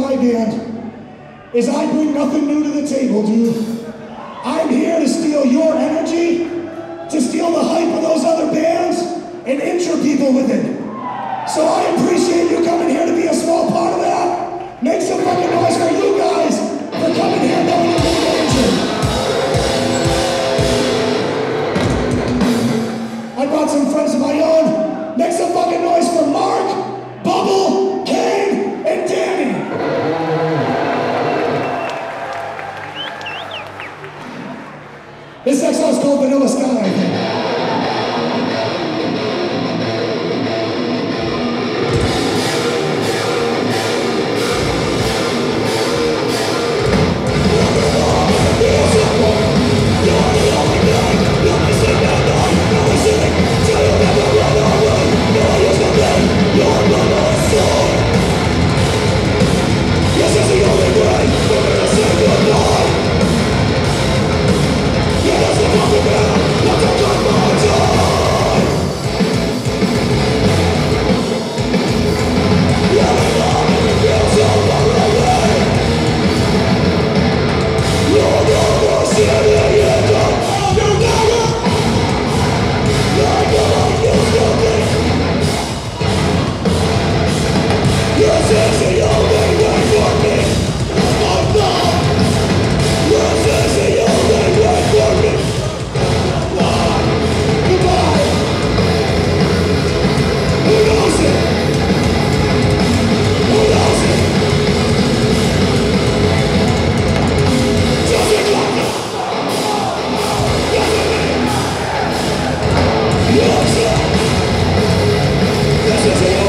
my band is I bring nothing new to the table, dude. I'm here to steal your energy, to steal the hype of those other bands, and injure people with it. So I appreciate you coming here to be a small part of that. Make some fucking noise for you guys for coming here knowing you're get injured. I brought some gracias.